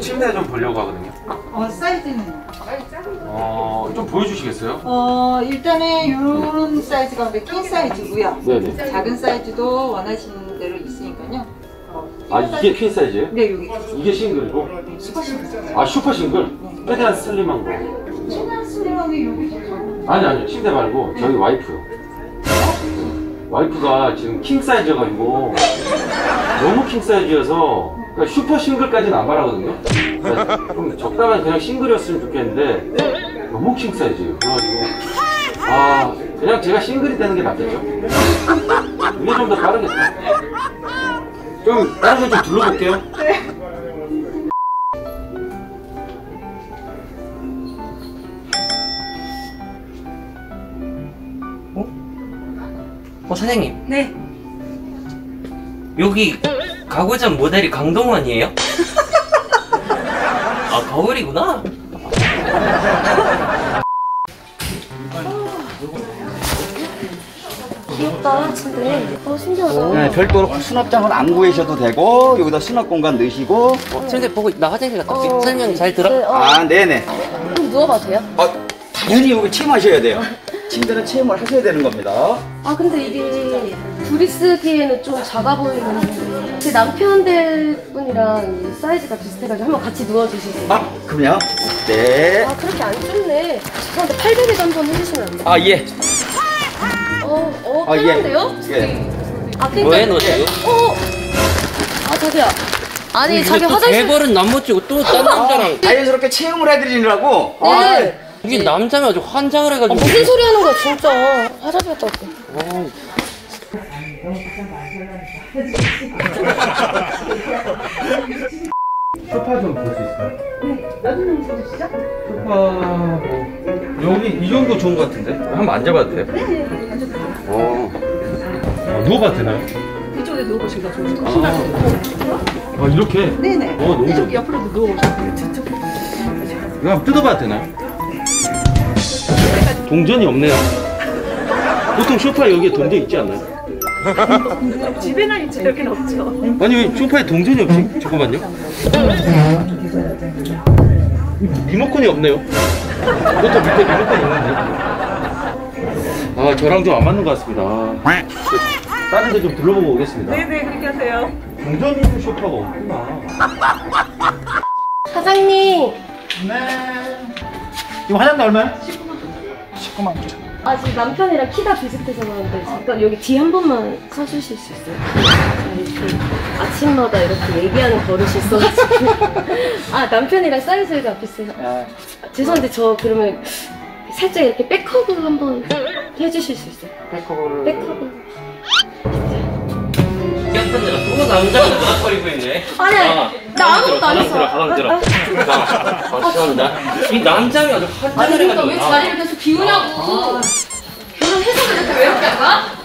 침대 좀 보려고 하거든요. 어, 사이즈는? 어, 좀 보여주시겠어요? 어, 일단은 이런 사이즈 가운데 킹 사이즈고요. 네네. 작은 사이즈도 원하시는 대로 있으니까요. 어, 아, 이게 퀸 사이즈예요? 네, 여기 이게 싱글이고? 슈퍼 싱글. 아, 슈퍼 싱글? 최대한 슬림한 거. 최대한 슬림하게 여기 좀 아니, 아니요. 침대 말고 저희 와이프요. 와이프가 지금 킹 사이즈여가지고 너무 킹 사이즈여서 그러니까 슈퍼 싱글까지는 안 바라거든요. 그러니까 좀 적당한 그냥 싱글이었으면 좋겠는데 너무 킹 사이즈예요. 그래가지고 아 그냥 제가 싱글이 되는 게 낫겠죠? 이게 좀 더 빠르겠다. 좀 다른 거좀 둘러볼게요. 어 사장님 네. 여기 가구점 모델이 강동원이에요? 아 거울이구나 귀엽다 침대 어 신기하다 네, 별도로 수납장은 안 구하셔도 되고 여기다 수납 공간 넣으시고 어, 침대 보고 나 화장실 갔다 올게 어. 설명 잘 들어? 네, 어. 아 네네 그럼 누워봐도 돼요? 어, 당연히 여기 체험하셔야 돼요 침대는 체험을 하셔야 되는 겁니다 아 근데 이게 둘이 쓰기에는 좀 작아 보이는데 제 남편 될 분이랑 이 사이즈가 비슷해가지고 한번 같이 누워주시세요 아 그럼요 네아예 아 그렇게 안 좁네 죄송한데 팔베개도 한번 해주시면 안 돼요? 아, 예. 어, 어, 아, 예. 편한데요? 예. 아, 그러니까 뭐해, 너 지금? 어! 아, 자기야. 아니, 자기 또 화장실. 개벌은 남모치고 또딴 남자랑 자연스럽게 체험을 해드리느라고 아, 네. 이게 남자면 아주 환장을 아, 해가지고 무슨 소리 하는 거야, 진짜. 화장실 갔다 올게. 소파 좀 볼 수 있을까요? 네. 몇분 찾으시죠? 소파 뭐 여기 이 정도 좋은 것 같은데? 한번 앉아봐도 돼요? 네, 앉아도 돼요. 어. 어, 누워봐도 되나요? 이쪽에 누워보시면 더 좋으실 것 아, 아 이렇게? 네네. 어, 너무 이쪽 옆으로도 누워보시면 돼요. 저쪽. 이거 한번 뜯어봐도 되나요? 동전이 없네요. 보통 소파 여기에 동전 있지 않나요? 집에나 있지, 여기는 없죠. 아니 왜 소파에 동전이 없지? 잠깐만요. 리모컨이 없네요. 그것도 밑에 리모컨이 있는데. 아 저랑 좀 안 맞는 것 같습니다. 다른 데 좀 둘러보고 오겠습니다. 네네, 그렇게 하세요. 동전 있는 소파가 없구나. 사장님. 이거 화장대 얼마야? 아, 지금 남편이랑 키가 비슷해서 그런데 잠깐 여기 뒤 한 번만 서주실 수 있어요? 아, 이렇게 아침마다 이렇게 얘기하는 버릇이 있어가지고. 아, 남편이랑 사이즈가 비슷해서. 아, 죄송한데 저 그러면 살짝 이렇게 백허그 한번 해주실 수 있어요? 백커버를. 백허그. 또 남자가 노닥거리고 있네. 아니야, 나 아무것도 안 했어. 가방 들어. 아 죄송합니다. 이 남자가 아주 아니 환장을 그러니까 왜 해가지고 자리를 계속 비우냐고. 결혼 해서 그렇게 외롭게 한 거야?